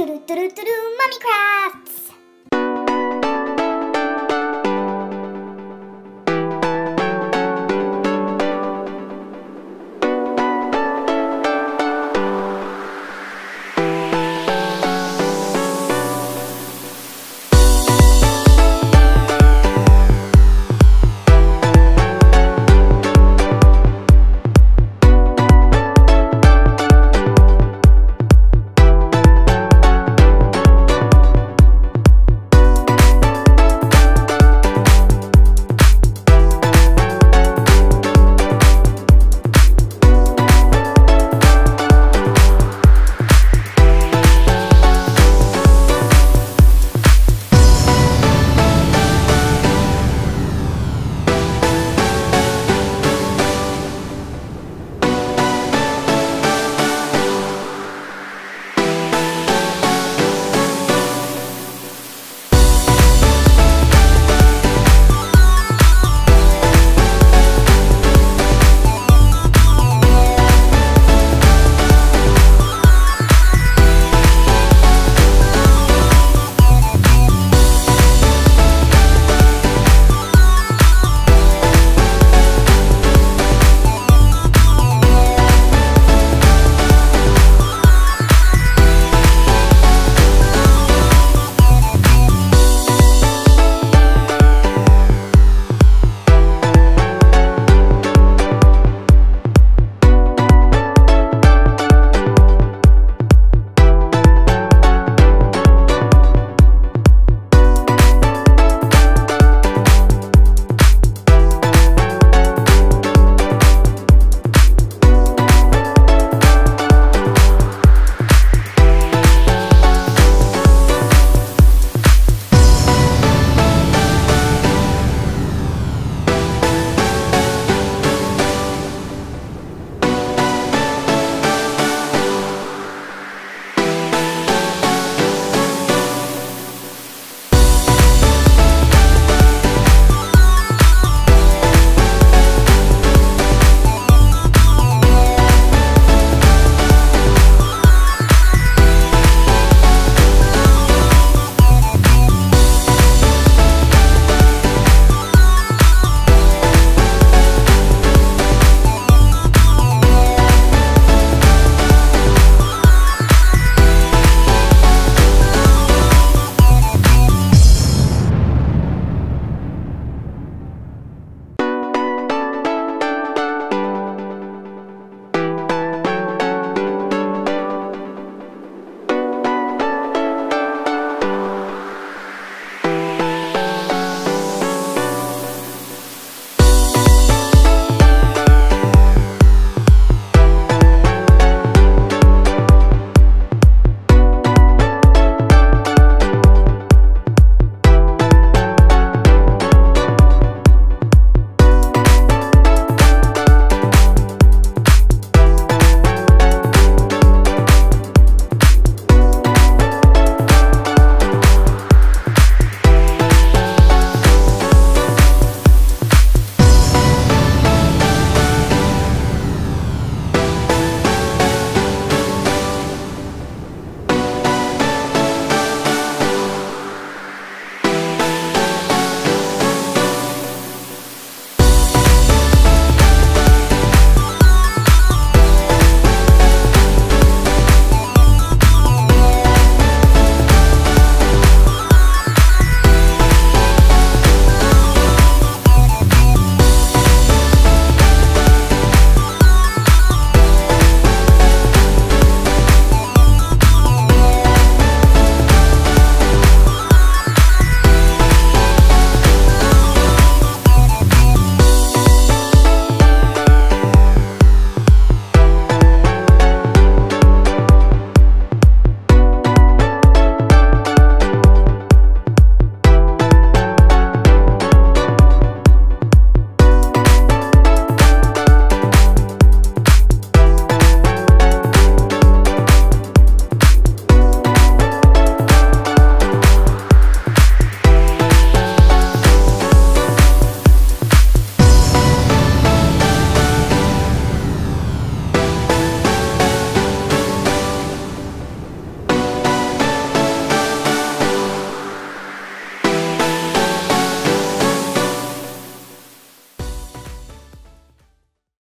Do do do do do do, Mummy Crafts!